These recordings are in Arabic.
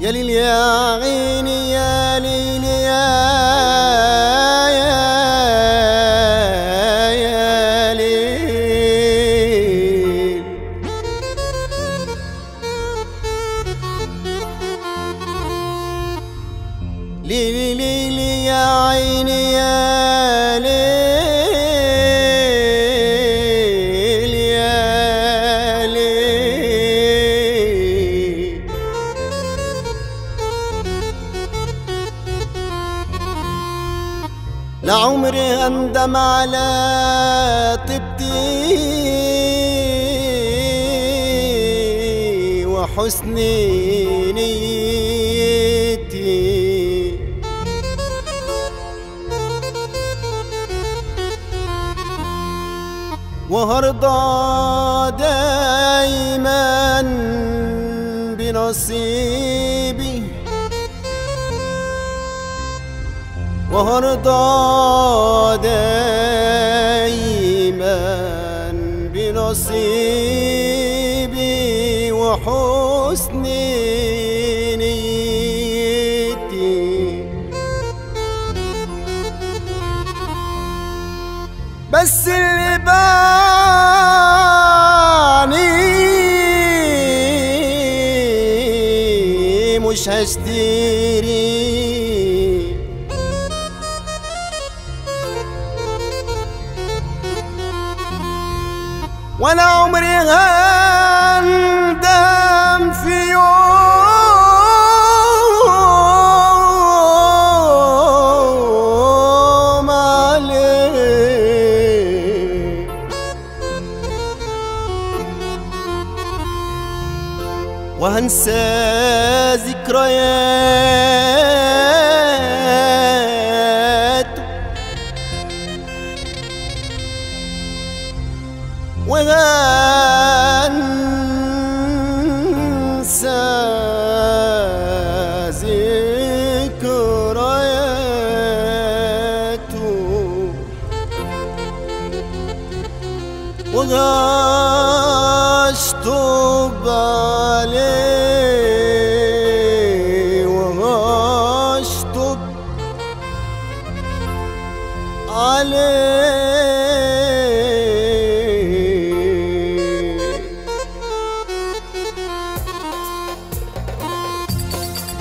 يا ليل يا عيني يا أندم على طيبتي وحسن نيتي. وهرضى دايما بنصيبي. وهرضى دايما بنصيبي وحسن نيتي. بس اللي باني مش هشتري هندم في يوم عليه وهنسى ذكريات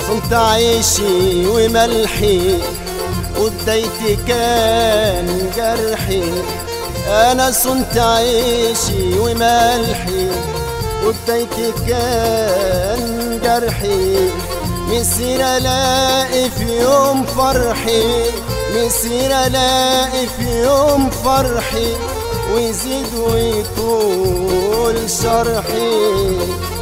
صنت عيشي وملحي وبدايتي كان جرحي أنا صنت عيشي وملحي وبدايتي كان جرحي مسير ألاقي في يوم فرحي مسير ألاقي في يوم فرحي ويزيد ويطول شرحي.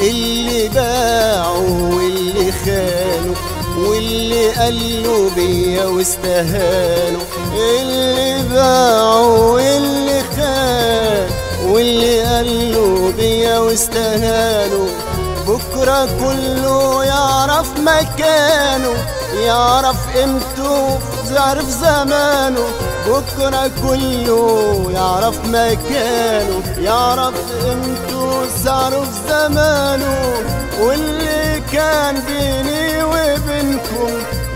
اللي باعوا واللي خانوا واللي قالوا بيا واستهانوا. اللي باعوا واللي خانوا واللي قالوا بيا واستهانوا. بكرة كله يعرف مكانه يعرف قيمته يعرف زمانه. بكرة كله يعرف مكانه يعرف قيمته يعرف زمانه واللي كان بيني وبينكم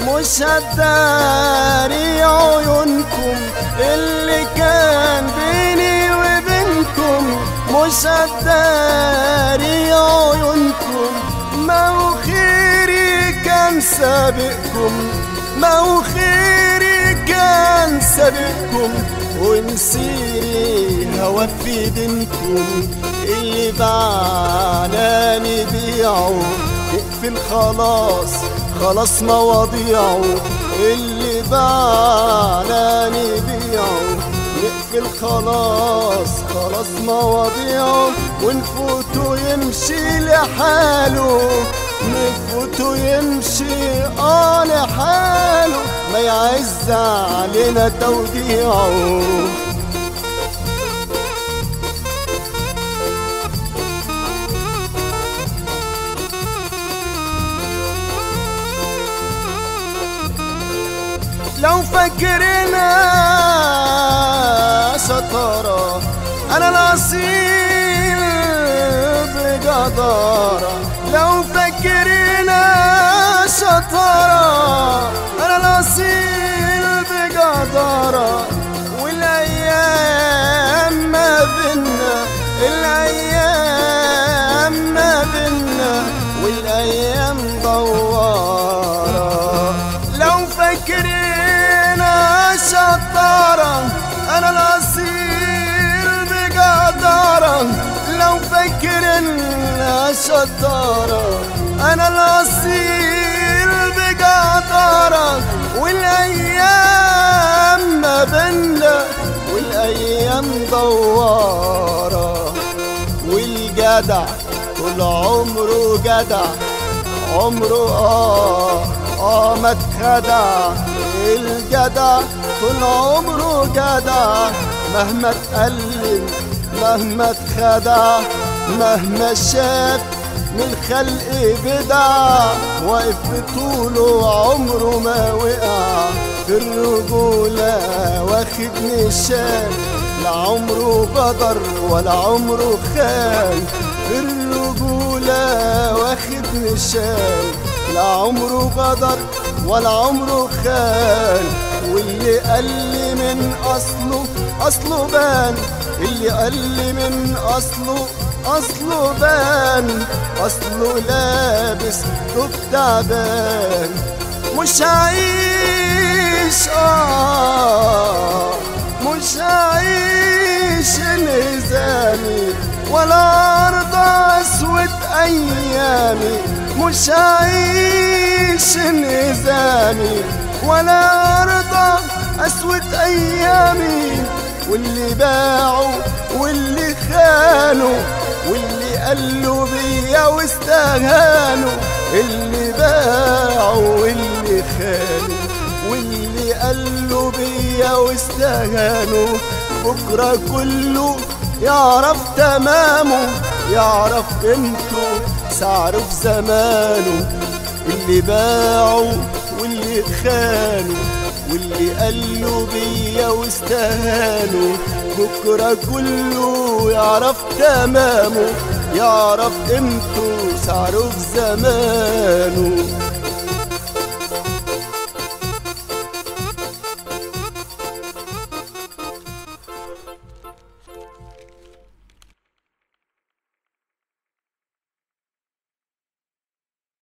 مش هتداري عيونكم. اللي كان بيني وبينكم مش هتداري عيونكم. ما هو خيري كان سابقكم ما هو خيري كان سابقكم. ونسيري هوا في دينكم اللي بعلاني بيعه اقفل خلاص خلاص مواضيعه اللي بعلاني بيعه نقفل خلاص خلاص مواضيعه ونفوته يمشي لحاله نفوته يمشي آه لحاله ما يعز علينا توديعه لو فكرنا شطارة أنا الاصيل بجدارة لو فاكرنا شطارة أنا الاصيل بجدارة والأيام ما بينا الأيام ما بينا والأيام دوارة. لو فاكرنا شطارة لو فاكرنا شطارة أنا الاصيل بجدارة والأيام ما بينا والأيام دوارة والجدع طول عمره جدع عمره آه آه ما اتخدع. الجدع طول عمره جدع مهما اتألم مهما اتخدع مهما شاف من الخلق بدع واقف بطوله عمره ما وقع في الرجولة واخد نشان. لا عمره غدر ولا عمره خان. في الرجولة واخد نشان. لا عمره غدر ولا عمره خان. واللي قل من أصله أصله بان. اللي قل من أصله أصله بان أصله لابس ثوب تعبان. مش عايش آه مش عايش نظامي ولا ارضى أسود أيامي. مش عايش نظامي ولا ارضى أسود أيامي. واللي باعوا واللي خانوا واللي قالوا بيا واستهانوا اللي باعوا واللي خانوا واللي قالوا بيا واستهانوا بكرة كله يعرف تمامه يعرف قيمته سعره في زمانه. اللي باعوا واللي خانوا واللي قالوا بيا واستهانوا. بكرة كله يعرف تمامه يعرف قيمته سعره في زمانه.